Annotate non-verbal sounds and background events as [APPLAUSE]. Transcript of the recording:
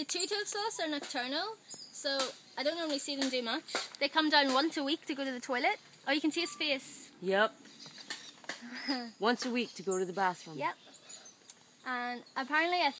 The two-toed sloths are nocturnal, so I don't normally see them do much. They come down once a week to go to the toilet. Oh, you can see his face. Yep. [LAUGHS] Once a week to go to the bathroom. Yep. And apparently, I